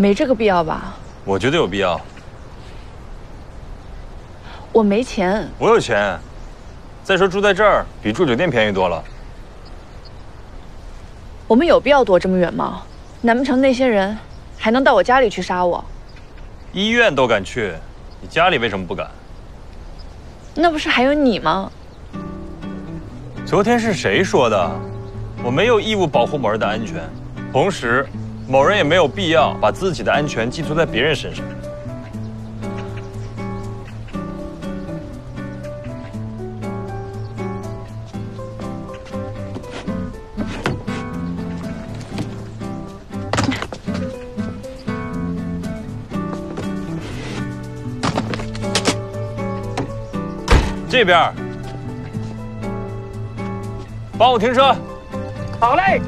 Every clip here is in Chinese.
没这个必要吧？我觉得有必要。我没钱。我有钱。再说住在这儿比住酒店便宜多了。我们有必要躲这么远吗？难不成那些人还能到我家里去杀我？医院都敢去，你家里为什么不敢？那不是还有你吗？昨天是谁说的？我没有义务保护某人的安全，同时，某人也没有必要把自己的安全寄托在别人身上。这边，帮我停车。好嘞。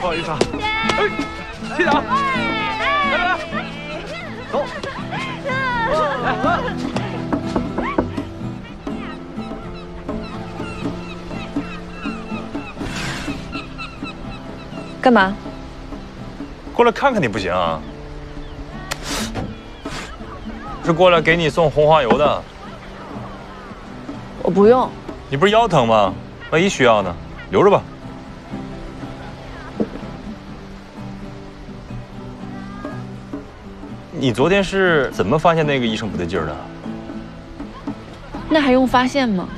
不好意思啊。哎，谢谢啊。来来来，走。来。干嘛？过来看看你不行啊？是过来给你送红花油的。我不用。你不是腰疼吗？万一需要呢？留着吧。你昨天是怎么发现那个医生不对劲儿的？那还用发现吗？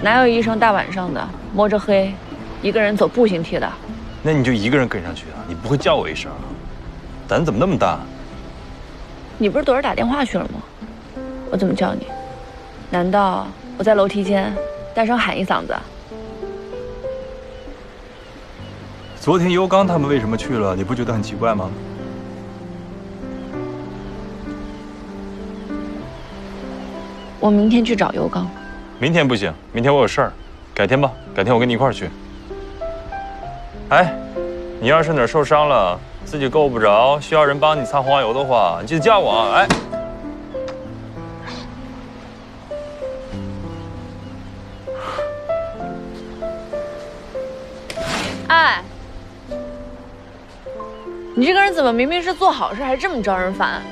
哪有医生大晚上的摸着黑，一个人走步行梯的？那你就一个人跟上去啊？你不会叫我一声？胆怎么那么大？你不是躲着打电话去了吗？我怎么叫你？难道我在楼梯间大声喊一嗓子？昨天尤刚他们为什么去了？你不觉得很奇怪吗？我明天去找尤刚。明天不行，明天我有事儿，改天吧。改天我跟你一块儿去。哎，你要是哪儿受伤了，自己够不着，需要人帮你擦黄花油的话，你记得叫我啊！哎，哎，你这个人怎么明明是做好事，还这么招人烦？